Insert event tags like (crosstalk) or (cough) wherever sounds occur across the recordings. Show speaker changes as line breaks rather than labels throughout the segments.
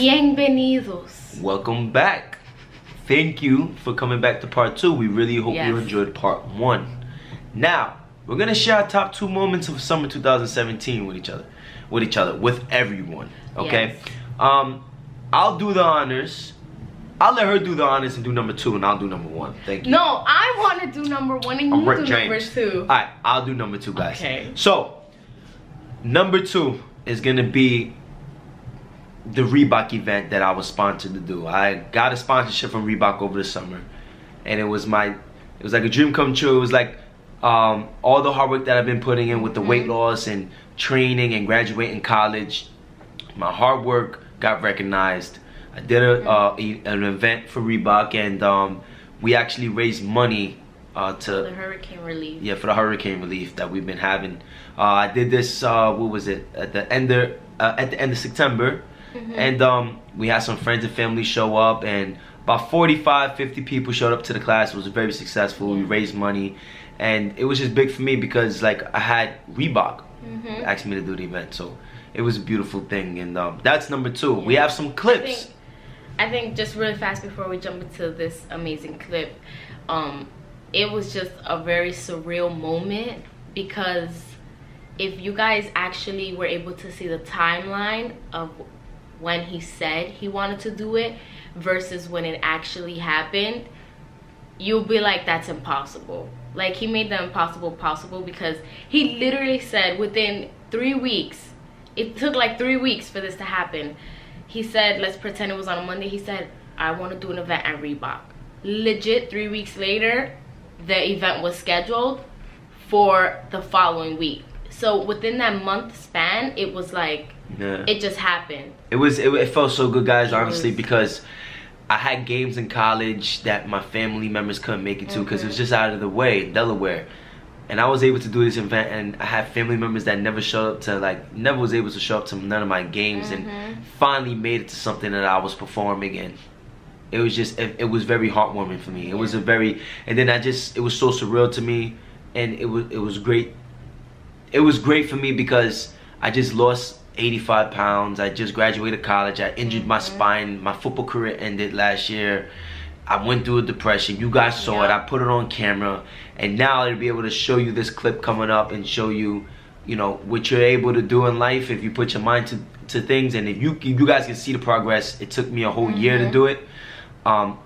Bienvenidos.
Welcome back. Thank you for coming back to part two. We really hope
Yes.
you enjoyed part one. Now, we're gonna share our top two moments of summer 2017 with each other. With each other, with everyone. Okay?
Yes.
Um, I'll do the honors. I'll let her do the honors and do number two, and I'll do number one. Thank you.
No, I want to do number one and
I'm
you do
James.
number two.
Alright, I'll do number two, guys.
Okay.
So, number two is gonna be the Reebok event that I was sponsored to do. I got a sponsorship from Reebok over the summer, and it was my, it was like a dream come true. It was like um, all the hard work that I've been putting in with the weight loss and training and graduating college. My hard work got recognized. I did a, uh, e- an event for Reebok, and um, we actually raised money uh, to
The hurricane relief.
yeah, for the hurricane relief that we've been having. Uh, I did this. Uh, what was it? At the end of uh, at the end of September, and um, we had some friends and family show up, and about 45, 50 people showed up to the class. It was very successful. We raised money, and it was just big for me because like I had Reebok asked me to do the event, so it was a beautiful thing. And um, that's number two. We have some clips.
I think, I think just really fast before we jump into this amazing clip, um, it was just a very surreal moment because if you guys actually were able to see the timeline of when he said he wanted to do it versus when it actually happened, you'll be like, that's impossible. Like he made the impossible possible because he literally said within three weeks, it took like three weeks for this to happen. He said, let's pretend it was on a Monday. He said, I want to do an event at Reebok. Legit, three weeks later, the event was scheduled for the following week. So within that month span, it was like,
Yeah.
it just happened.
It was it, it felt so good, guys.
It
Honestly,
was-
because I had games in college that my family members couldn't make it to because it was mm-hmm. just out of the way, Delaware, and I was able to do this event. And I had family members that never showed up to like never was able to show up to none of my games, and mm-hmm. finally made it to something that I was performing in. It was just it, it was very heartwarming for me. It was a very and then I just it was so surreal to me, and it was it was great it was great for me because I just lost 85 pounds. I just graduated college. I injured my spine. My football career ended last year. I went through a depression. You guys saw it. I put it on camera. And now I'll be able to show you this clip coming up and show you, you know, what you're able to do in life if you put your mind to, to things. And if you you guys can see the progress, it took me a whole year to do it. Um,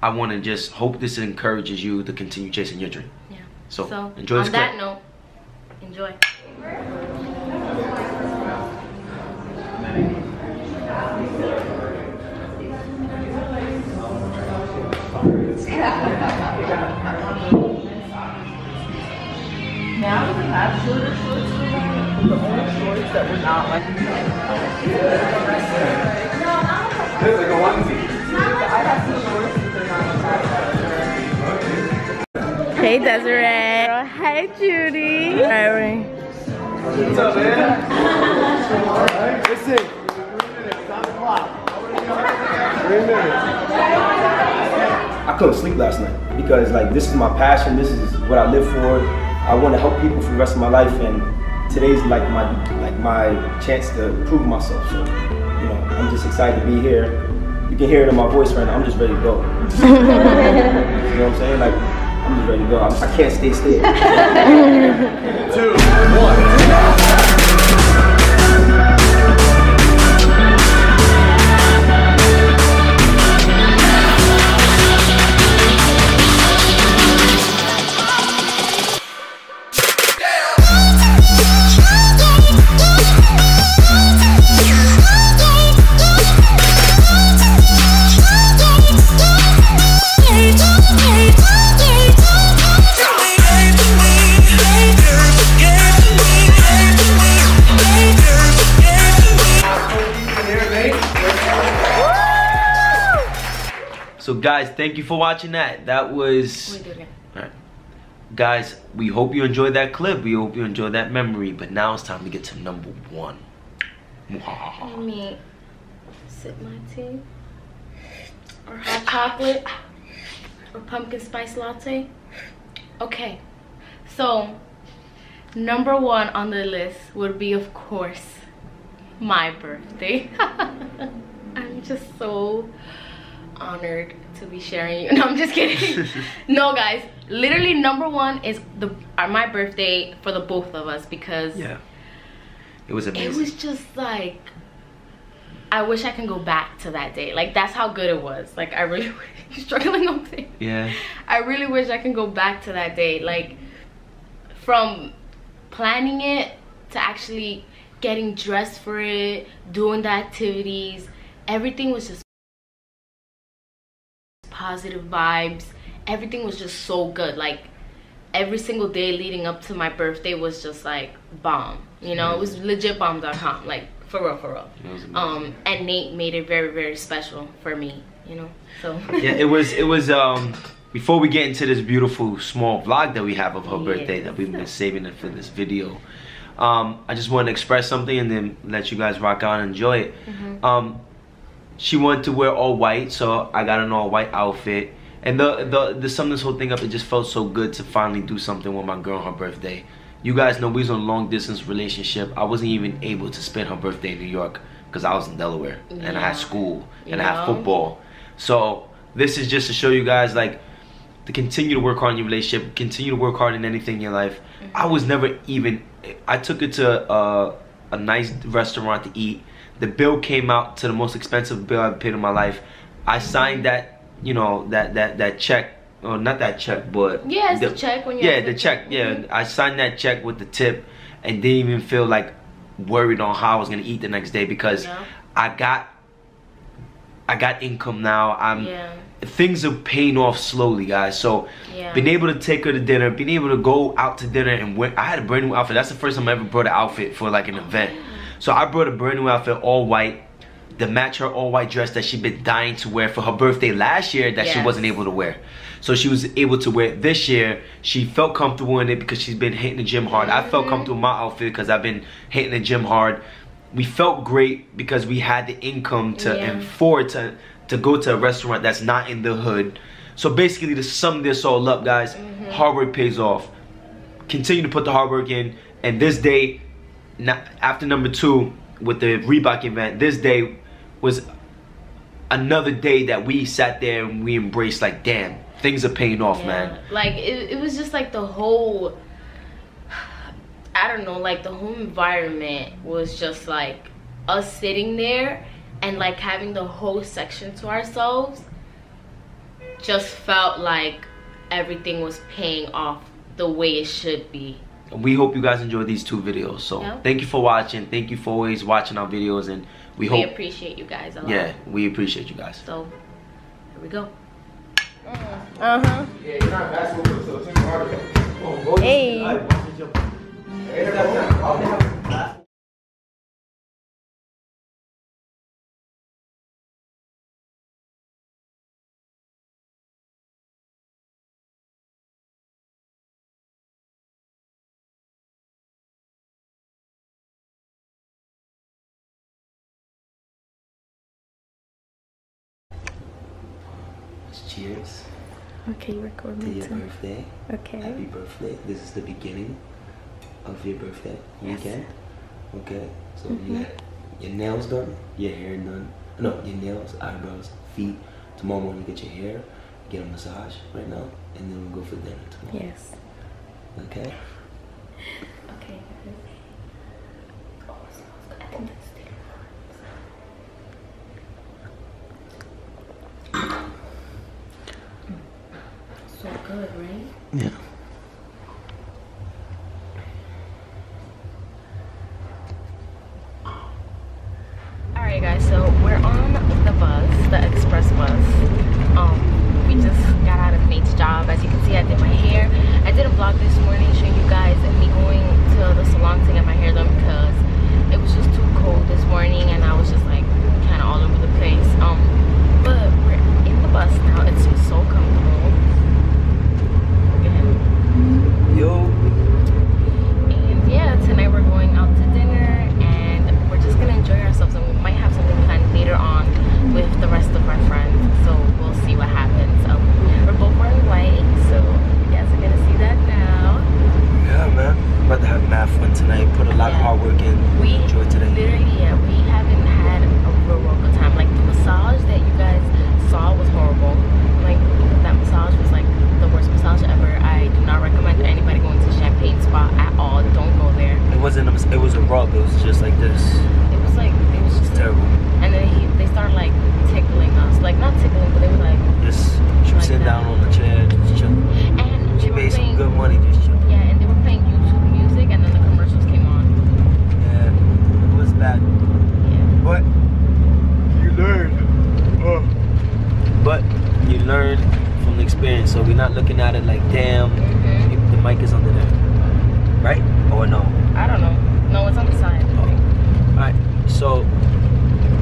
I want to just hope this encourages you to continue chasing your dream.
Yeah.
So,
So
enjoy
on
this
that
clip.
note, enjoy.
Now we have shorter shorts for them. The only shorts that were not like
Hey Desiree. Hey Judy.
What's up, man? Listen. Three minutes.
I couldn't sleep last night because like this is my passion. This is what I live for. I want to help people for the rest of my life, and today's like my like my chance to prove myself. So, you know, I'm just excited to be here. You can hear it in my voice right now. I'm just ready to go. (laughs) you know what I'm saying? Like, I'm just ready to go. I, I can't stay still. (laughs)
Two,
guys, thank you for watching that. That was
Wait, do again.
Alright. Guys, we hope you enjoyed that clip. We hope you enjoyed that memory. But now it's time to get to number one.
Let me sip my tea. Or hot chocolate. Or pumpkin spice latte. Okay. So, number one on the list would be, of course, my birthday. (laughs) I'm just so honored to be sharing you. (laughs) No, I'm just kidding. (laughs) no, guys, literally number one is the are my birthday for the both of us because
Yeah. It was amazing.
it was just like I wish I can go back to that day. Like that's how good it was. Like I really (laughs) you struggling over there.
yeah.
I really wish I can go back to that day. Like from planning it to actually getting dressed for it, doing the activities, everything was just positive vibes. Everything was just so good. Like every single day leading up to my birthday was just like bomb. You know, it was legit bomb.com. Like for real, for real.
It was amazing.
Um, and Nate made it very, very special for me. You know, so
yeah, it was it was um before we get into this beautiful small vlog that we have of her birthday that we've been saving it for this video. Um, I just want to express something and then let you guys rock out and enjoy it. Um, she wanted to wear all white, so I got an all white outfit. And the the the sum this whole thing up, it just felt so good to finally do something with my girl on her birthday. You guys know we was on a long distance relationship. I wasn't even able to spend her birthday in New York because I was in Delaware and I had school and
You
I had
know?
football. So this is just to show you guys like to continue to work hard in your relationship, continue to work hard in anything in your life. Mm-hmm. I was never even. I took it to a, a nice restaurant to eat. The bill came out to the most expensive bill I've paid in my life. I signed that, you know, that that that check. Or not that check, but
Yeah, it's the check when you
yeah, the
the-
check. Yeah,
Mhm.
I signed that check with the tip, and didn't even feel like worried on how I was gonna eat the next day because. I got I got income now. I'm
yeah.
things are paying off slowly, guys. So
Yeah.
being able to take her to dinner, being able to go out to dinner and wear I had a brand new outfit. That's the first time I ever brought an outfit for like an event. So I brought a brand new outfit, all white, to match her all white dress that she'd been dying to wear for her birthday last year that she wasn't able to wear. So she was able to wear it this year. She felt comfortable in it because she's been hitting the gym hard. I felt mm-hmm. comfortable in my outfit because I've been hitting the gym hard. We felt great because we had the income to
Yeah.
afford to to go to a restaurant that's not in the hood. So basically, to sum this all up, guys, mm-hmm. hard work pays off. Continue to put the hard work in, and this day, after number two with the Reebok event, this day was another day that we sat there and we embraced. Like, damn, things are paying off,
Yeah.
man.
Like it, it was just like the whole I don't know, like the whole environment was just like us sitting there and like having the whole section to ourselves just felt like everything was paying off the way it should be.
We hope you guys enjoyed these two videos. So
Yeah.
thank you for watching. Thank you for always watching our videos, and we
We
hope.
We appreciate you guys a lot.
Yeah, we appreciate you guys.
So here we go.
Uh huh. Hey.
Cheers
Okay, you record
to your birthday.
Okay.
Happy birthday. This is the beginning of your birthday weekend. Okay. So you mm-hmm. got your nails done, your hair done. No, your nails, eyebrows, feet. Tomorrow morning you get your hair, get a massage right now, and then we'll go for dinner tomorrow.
Yes.
Okay? (laughs)
Okay. Oh, it smells good. I think that's the So good, right?
Yeah.
Guys, so we're on the bus, the express bus. Um, we just got out of Nate's job. As you can see, I did my hair. I did a vlog this morning showing you guys me going to the salon to get my hair done because it was just too cold this morning and I was just like kind of all over the place. Um, but we're in the bus now. It's so comfortable. Look at him.
Yo.
And yeah, tonight we're going out to dinner and we're just gonna enjoy ourselves and we might have something planned later on with the rest of our friends. So we'll see what happens. Um, we're both wearing white, so you guys are gonna see that now.
Yeah, man. About to have math fun tonight. Put a lot of
Yeah.
hard work in.
We
Enjoy today.
literally, yeah, we haven't had a real, real good time. Like the massage
good money just chilling.
Yeah, and they were playing YouTube music, and then the commercials came on.
Yeah, it was bad.
Yeah.
But you learn. Oh. But you learn from the experience. So we're not looking at it like, damn,
Mhm.
the mic is under there. Right? Or no?
I don't know. No, it's on the side.
Alright, so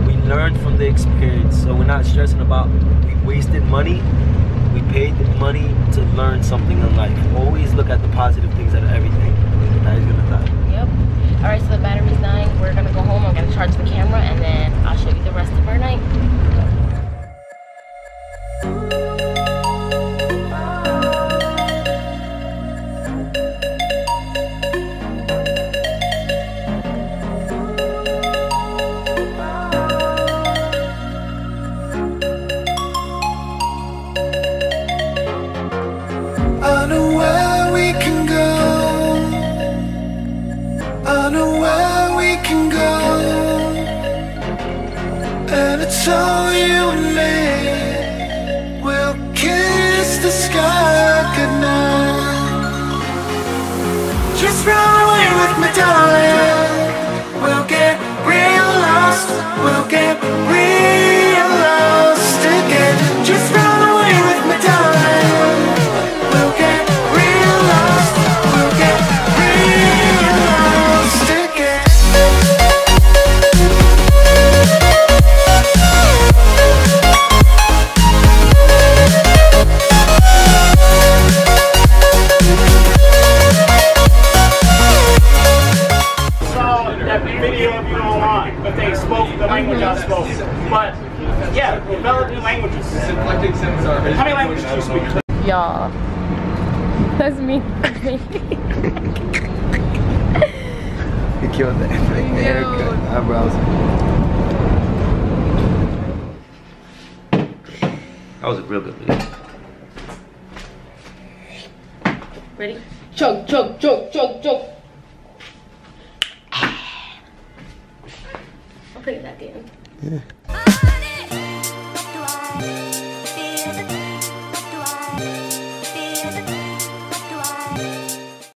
we learned from the experience. So we're not stressing about we wasted money. We paid the money to learn something in life. Always look at the positive things out of everything. That is gonna die.
Yep. All right, so the battery's dying. We're gonna go home. I'm gonna charge the camera, and then I'll show you the rest of our night.
That was a real good video.
Ready? Chug, chug, chug, chug, chug. I'll put it back in.